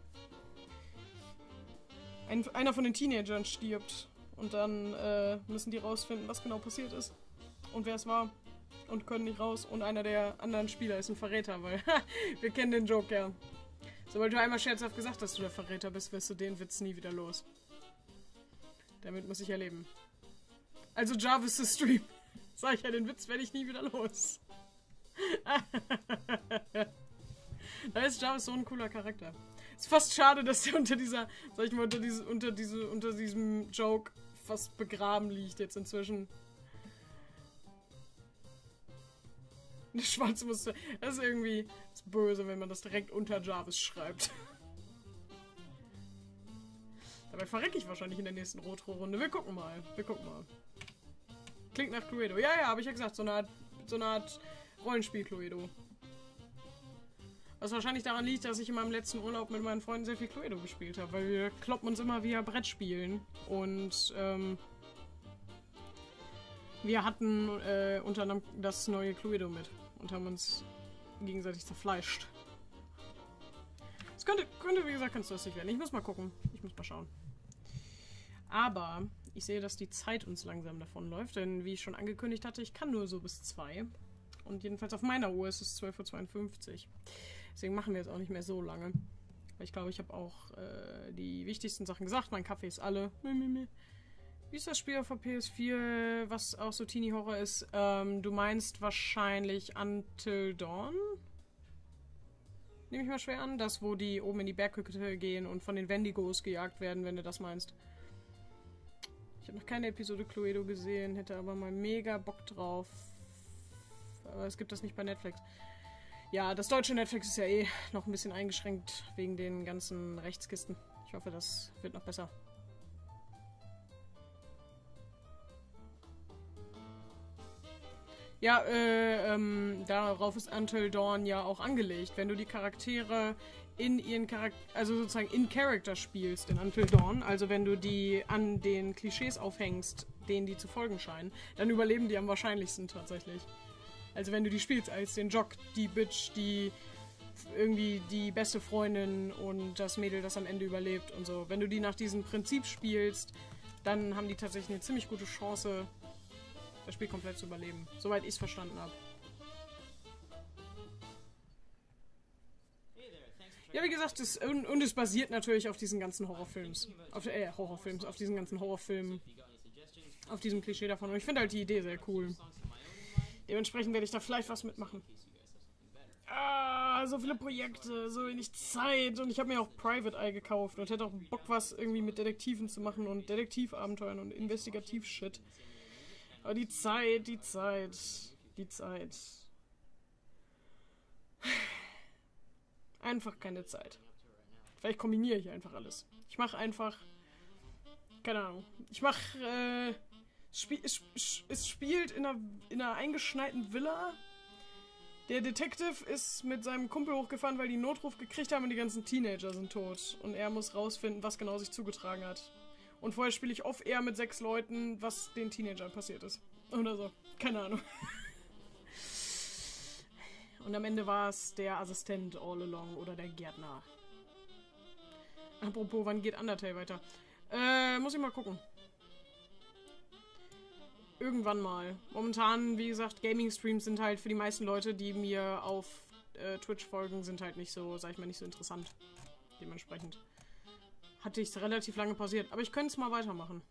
Ein, einer von den Teenagern stirbt. Und dann äh, müssen die rausfinden, was genau passiert ist. Und wer es war. Und können nicht raus. Und einer der anderen Spieler ist ein Verräter, weil wir kennen den Joke ja. Sobald du einmal scherzhaft gesagt hast, dass du der Verräter bist, wirst du den Witz nie wieder los. Damit muss ich erleben. Also Jarvis to Stream. Sag ich ja, den Witz werde ich nie wieder los. da ist Jarvis so ein cooler Charakter. Ist fast schade, dass der unter dieser, sag ich mal, unter, diese, unter, diese, unter diesem Joke fast begraben liegt jetzt inzwischen. Eine schwarze Muster. Das ist irgendwie das ist böse, wenn man das direkt unter Jarvis schreibt. Dabei verrecke ich wahrscheinlich in der nächsten Rotro-Runde. Wir gucken mal. Wir gucken mal. Klingt nach Cluedo. Ja, ja, habe ich ja gesagt. So eine Art, so eine Art Rollenspiel-Cluedo. Was wahrscheinlich daran liegt, dass ich in meinem letzten Urlaub mit meinen Freunden sehr viel Cluedo gespielt habe, weil wir kloppen uns immer via Brett spielen. Und ähm, wir hatten äh, unter anderem das neue Cluedo mit und haben uns gegenseitig zerfleischt. Es könnte, könnte, wie gesagt, ganz lustig werden. Ich muss mal gucken. Ich muss mal schauen. Aber ich sehe, dass die Zeit uns langsam davonläuft, denn wie ich schon angekündigt hatte, ich kann nur so bis 2. Und jedenfalls auf meiner Uhr ist es 12.52 Uhr. Deswegen machen wir jetzt auch nicht mehr so lange. Weil ich glaube, ich habe auch äh, die wichtigsten Sachen gesagt. Mein Kaffee ist alle. Wie ist das Spiel auf der PS4, was auch so Teenie Horror ist? Ähm, du meinst wahrscheinlich Until Dawn? Nehme ich mal schwer an. Das, wo die oben in die Berghütte gehen und von den Wendigos gejagt werden, wenn du das meinst. Ich habe noch keine Episode Cluedo gesehen, hätte aber mal mega Bock drauf. Aber es gibt das nicht bei Netflix. Ja, das deutsche Netflix ist ja eh noch ein bisschen eingeschränkt wegen den ganzen Rechtskisten. Ich hoffe, das wird noch besser. Ja, äh, ähm, darauf ist Until Dawn ja auch angelegt. Wenn du die Charaktere in ihren Charakter, also sozusagen in Character spielst in Until Dawn, also wenn du die an den Klischees aufhängst, denen die zu folgen scheinen, dann überleben die am wahrscheinlichsten tatsächlich. Also wenn du die spielst als den Jock, die Bitch, die irgendwie die beste Freundin und das Mädel, das am Ende überlebt und so. Wenn du die nach diesem Prinzip spielst, dann haben die tatsächlich eine ziemlich gute Chance, das Spiel komplett zu überleben. Soweit ich es verstanden habe. Ja, wie gesagt, das, und, und, es basiert natürlich auf diesen ganzen Horrorfilms. Auf, äh, Horrorfilms, auf diesen ganzen Horrorfilmen. Auf diesem Klischee davon. Und ich finde halt die Idee sehr cool. Dementsprechend werde ich da vielleicht was mitmachen. Ah, so viele Projekte, so wenig Zeit. Und ich habe mir auch Private Eye gekauft und hätte auch Bock, was irgendwie mit Detektiven zu machen und Detektivabenteuern und Investigativ-Shit. Aber die Zeit, die Zeit, die Zeit. Einfach keine Zeit. Vielleicht kombiniere ich einfach alles. Ich mache einfach. Keine Ahnung. Ich mache. Äh, Spie es, spielt in einer, in einer eingeschneiten Villa. Der Detective ist mit seinem Kumpel hochgefahren, weil die Notruf gekriegt haben und die ganzen Teenager sind tot. Und er muss rausfinden, was genau sich zugetragen hat. Und vorher spiele ich off-air mit sechs Leuten, was den Teenagern passiert ist. Oder so. Keine Ahnung. Und am Ende war es der Assistent all along oder der Gärtner. Apropos, wann geht Undertale weiter? Äh, muss ich mal gucken. Irgendwann mal. Momentan, wie gesagt, Gaming-Streams sind halt für die meisten Leute, die mir auf äh, Twitch folgen, sind halt nicht so, sag ich mal, nicht so interessant. Dementsprechend hatte ich es relativ lange pausiert. Aber ich könnte es mal weitermachen.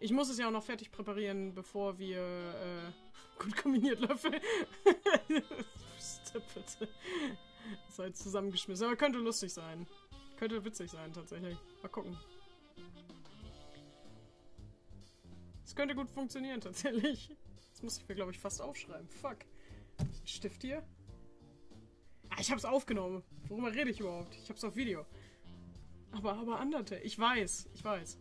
Ich muss es ja auch noch fertig präparieren, bevor wir äh, gut kombiniert Löffel. bitte. Das halt zusammengeschmissen. Aber könnte lustig sein. Könnte witzig sein, tatsächlich. Mal gucken. Es könnte gut funktionieren, tatsächlich. Das muss ich mir, glaube ich, fast aufschreiben. Fuck. Stift hier? Ah, ich hab's aufgenommen. Worüber rede ich überhaupt? Ich hab's auf Video. Aber, aber Undertale. Ich weiß. Ich weiß.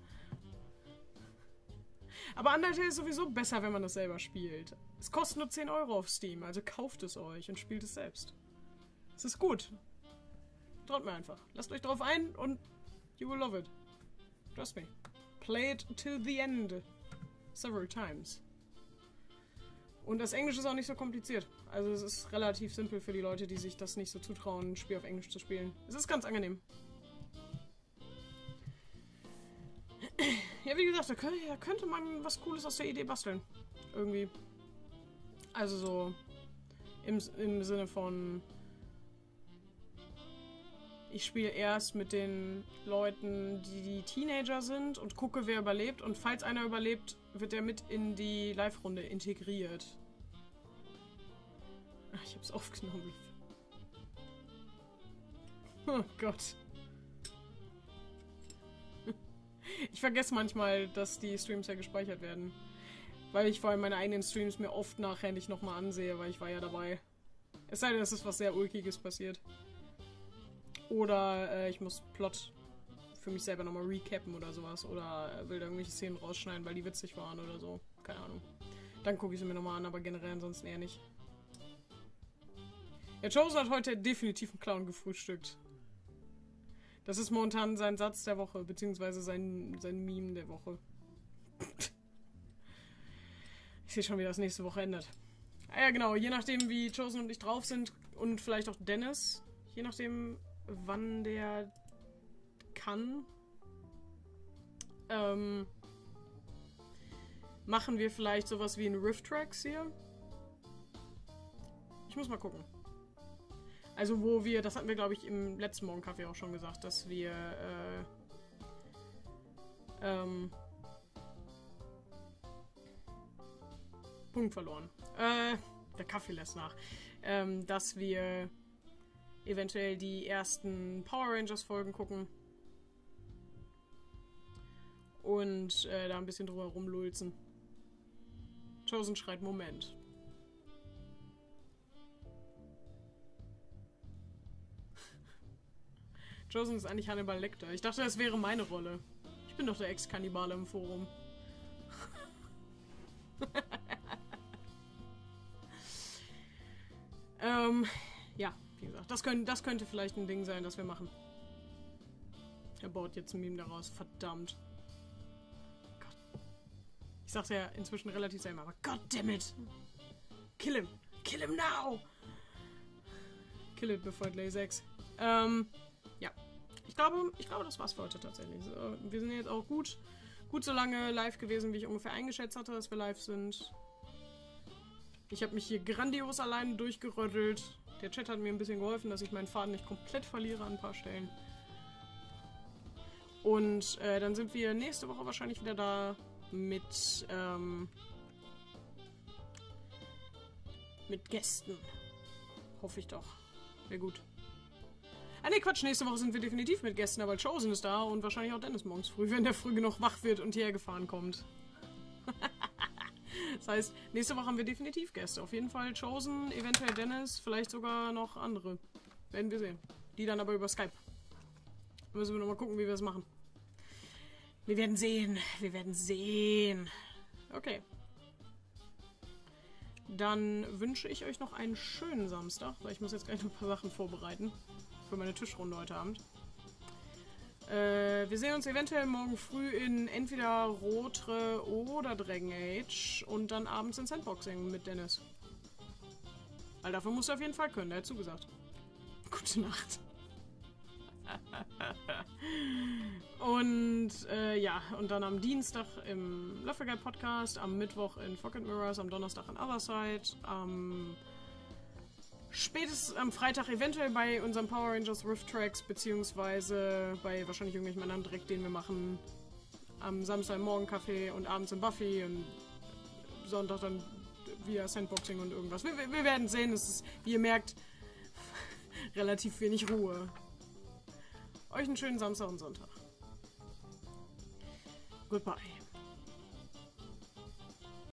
Aber Undertale ist sowieso besser, wenn man das selber spielt. Es kostet nur 10 Euro auf Steam, also kauft es euch und spielt es selbst. Es ist gut. Traut mir einfach. Lasst euch drauf ein und you will love it. Trust me. Play it till the end. Several times. Und das Englisch ist auch nicht so kompliziert. Also es ist relativ simpel für die Leute, die sich das nicht so zutrauen, ein Spiel auf Englisch zu spielen. Es ist ganz angenehm. Ja, wie gesagt, da könnte, da könnte man was Cooles aus der Idee basteln. Irgendwie. Also so im, im Sinne von ich spiele erst mit den Leuten, die die Teenager sind und gucke, wer überlebt. Und falls einer überlebt, wird er mit in die Live-Runde integriert. Ach, ich hab's aufgenommen. Oh Gott. Ich vergesse manchmal, dass die Streams ja gespeichert werden. Weil ich vor allem meine eigenen Streams mir oft nachher nicht nochmal ansehe, weil ich war ja dabei. Es sei denn, es ist was sehr Ulkiges passiert. Oder äh, ich muss Plot für mich selber nochmal recappen oder sowas. Oder will da irgendwelche Szenen rausschneiden, weil die witzig waren oder so. Keine Ahnung. Dann gucke ich sie mir nochmal an, aber generell ansonsten eher nicht. Ja, Chosen hat heute definitiv einen Clown gefrühstückt. Das ist momentan sein Satz der Woche, beziehungsweise sein, sein Meme der Woche. ich sehe schon, wie das nächste Woche ändert. Ah ja, genau, je nachdem, wie Chosen und ich drauf sind und vielleicht auch Dennis, je nachdem, wann der kann, ähm, machen wir vielleicht sowas wie ein Rift-Tracks hier. Ich muss mal gucken. Also wo wir, das hatten wir glaube ich im letzten Morgenkaffee auch schon gesagt, dass wir äh, ähm, Punkt verloren. Äh, der Kaffee lässt nach. Ähm, dass wir eventuell die ersten Power Rangers Folgen gucken. Und äh, da ein bisschen drüber rumlulzen. Chosen schreit Moment. Chosen ist eigentlich Hannibal Lecter. Ich dachte, das wäre meine Rolle. Ich bin doch der Ex-Kannibale im Forum. ähm, ja, wie gesagt, das, können, das könnte vielleicht ein Ding sein, das wir machen. Er baut jetzt ein Meme daraus. Verdammt. Gott. Ich sag's ja inzwischen relativ selten, aber goddammit! Kill him! Kill him now! Kill it before it lays eggs. Ähm. Ich glaube, ich glaube, das war's für heute tatsächlich. Wir sind jetzt auch gut, gut so lange live gewesen, wie ich ungefähr eingeschätzt hatte, dass wir live sind. Ich habe mich hier grandios alleine durchgeröttelt. Der Chat hat mir ein bisschen geholfen, dass ich meinen Faden nicht komplett verliere an ein paar Stellen. Und äh, dann sind wir nächste Woche wahrscheinlich wieder da mit, ähm, mit Gästen. Hoffe ich doch. Wäre gut. Ah ne, Quatsch, nächste Woche sind wir definitiv mit Gästen, aber Chosen ist da und wahrscheinlich auch Dennis morgens früh, wenn der früh genug wach wird und hierher gefahren kommt. das heißt, nächste Woche haben wir definitiv Gäste. Auf jeden Fall Chosen, eventuell Dennis, vielleicht sogar noch andere. Werden wir sehen. Die dann aber über Skype. Müssen wir nochmal gucken, wie wir es machen. Wir werden sehen. Wir werden sehen. Okay. Dann wünsche ich euch noch einen schönen Samstag, weil ich muss jetzt gleich noch ein paar Sachen vorbereiten für meine Tischrunde heute Abend. Äh, wir sehen uns eventuell morgen früh in entweder Rotre oder Dragon Age und dann abends in Sandboxing mit Dennis. Weil dafür musst du auf jeden Fall können, der hat zugesagt. Gute Nacht. und äh, ja, und dann am Dienstag im Löffelgeil Podcast, am Mittwoch in Pocket Mirrors, am Donnerstag in Otherside, am spätestens am Freitag eventuell bei unserem Power Rangers Rift Tracks, beziehungsweise bei wahrscheinlich irgendwelchen anderen Dreck, den wir machen. Am Samstag im Morgenkaffee und abends im Buffy und Sonntag dann via Sandboxing und irgendwas. Wir, wir werden sehen, es ist, wie ihr merkt, relativ wenig Ruhe. Euch einen schönen Samstag und Sonntag. Goodbye.